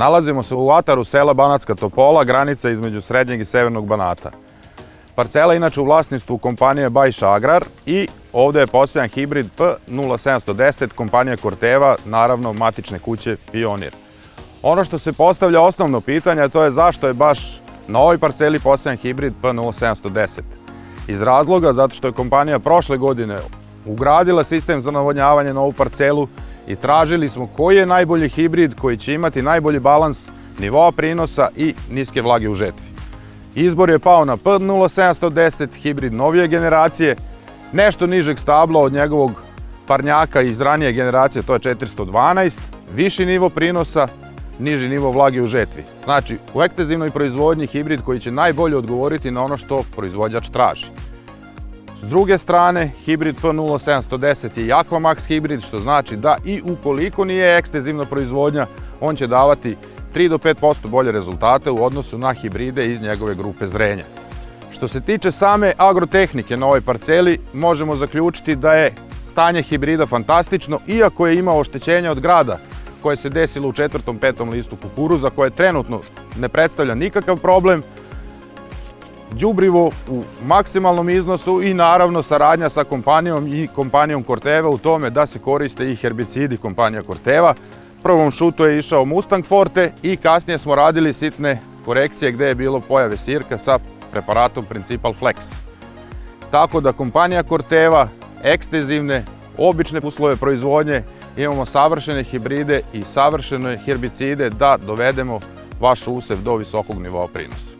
Nalazimo se u ataru sela Banatska Topola, granica između srednjeg i severnog Banata. Parcela je inače u vlasništvu kompanije Bajša Agrar i ovdje je posljedan hibrid P0710 kompanije Corteva, naravno matične kuće Pionir. Ono što se postavlja osnovno pitanje, to je zašto je baš na ovoj parceli posljedan hibrid P0710. Iz razloga zato što je kompanija prošle godine ugradila sistem za navodnjavanje na ovu parcelu i tražili smo koji je najbolji hibrid koji će imati najbolji balans nivoa prinosa i niske vlage u žetvi. Izbor je pao na P0710, hibrid novije generacije, nešto nižeg stabla od njegovog parnjaka iz ranije generacije, to je 412, viši nivo prinosa, niži nivo vlage u žetvi. Znači, u ekstenzivnoj proizvodnji hibrid koji će najbolje odgovoriti na ono što proizvođač traži. S druge strane, hibrid P0710 je Aquamax hibrid, što znači da i ukoliko nije ekstenzivna proizvodnja, on će davati 3 do 5% bolje rezultate u odnosu na hibride iz njegove grupe zrenja. Što se tiče same agrotehnike na ovoj parceli, možemo zaključiti da je stanje hibrida fantastično, iako je imao oštećenje od grada koje se desilo u četvrtom, petom listu kukuruza, koje trenutno ne predstavlja nikakav problem, đubrivo u maksimalnom iznosu i naravno saradnja sa kompanijom i kompanijom Corteva u tome da se koriste i herbicidi kompanija Corteva. Prvom šutu je išao Mustang Forte i kasnije smo radili sitne korekcije gdje je bilo pojave sirka sa preparatom Principal Flex. Tako da kompanija Corteva, ekstenzivne, obične uslove proizvodnje, imamo savršene hibride i savršene herbicide da dovedemo vaš usev do visokog nivoa prinosa.